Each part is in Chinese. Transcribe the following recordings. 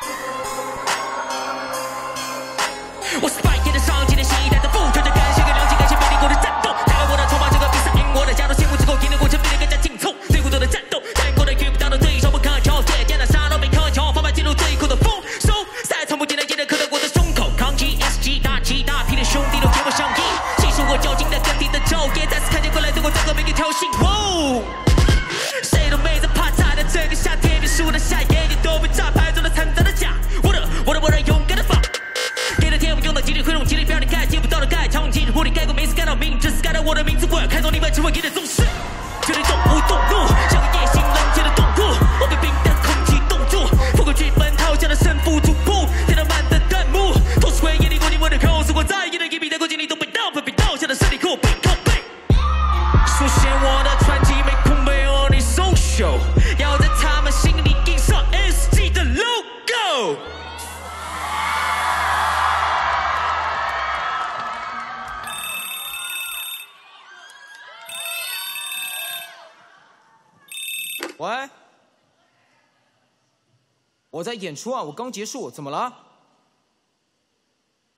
我是百业的上进的新一代的富，穿着感谢跟良心，感谢美丽过的战斗。打开我的筹码，这个比赛赢我的加入羡慕之后，赢的过程变得更加紧凑。最孤独的战斗，战过的遇不到的对手不可求，铁剑的杀都没可求，方法进入最酷的丰收。赛从不简单，简单刻在我的胸口，扛起 S G 大旗，大批的兄弟都跟我上衣，细数我较劲的跟敌的昼夜，再次看见过来对我这个没给挑衅。哇，谁都没在怕炸的这个夏天，你输的下眼，过经历都被盗分，被倒下的胜利和我背靠背，书写我的传奇，没空被我你松手，要在他们心里印上 SG 的 logo。喂，我在演出啊，我刚结束，怎么了？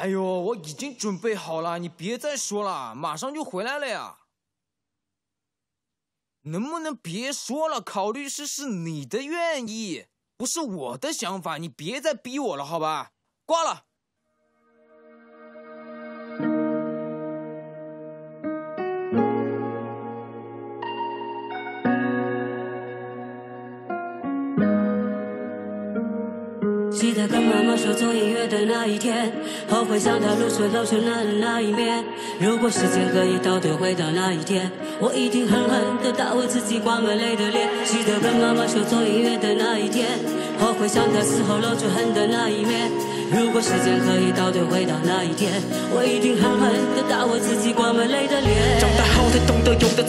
哎呦，我已经准备好了，你别再说了，马上就回来了呀。能不能别说了？考律师是你的愿意，不是我的想法，你别再逼我了，好吧？挂了。记得跟妈妈说做音乐的那一天，后悔上她露水露出那的那一面。如果时间可以倒退回到那一天，我一定狠狠地打我自己挂满泪的脸。记得跟妈妈说做音乐的那一天，后悔上她死后露出恨的那一面。如果时间可以倒退回到那一天，我一定狠狠地打我自己挂满泪的脸。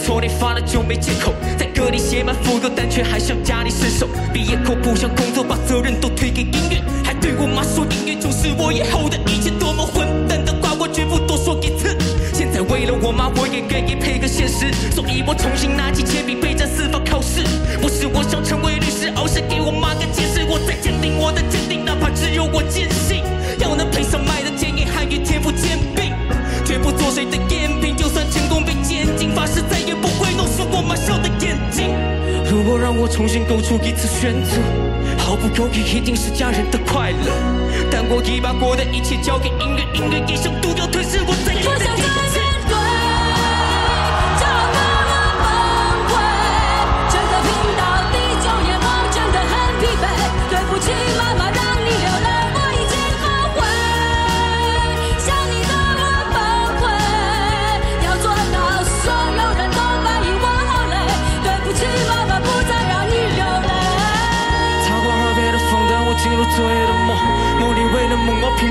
长大后才懂得有的错，你犯了就没借口。在歌里写满富有，但却还想家里伸手。毕业后不想工作，把责任都推给音乐，还对我妈说音乐就是我以后的一切，多么混蛋的话我绝不多说一次。现在为了我妈，我也愿意配合现实，所以我重新拿起铅笔备战司法考试。不是我想成重新构筑一次选择，毫不犹豫一定是家人的快乐。但我已把我的一切交给音乐，音乐也像毒药吞噬我在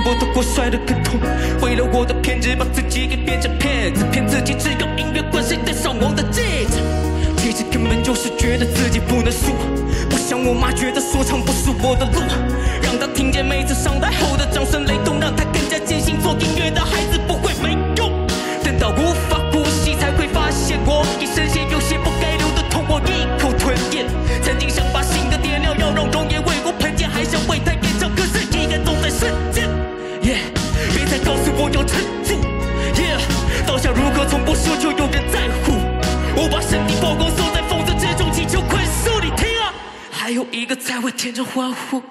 梦而拼搏，得过摔得更痛。为了我的偏执，把自己给变成骗子，骗自己只有音乐关谁戴上我的戒指。其实根本就是觉得自己不能输，不想我妈觉得说唱不是我的路。让她听见每次上台后的掌声雷动，有一个才会天真欢呼。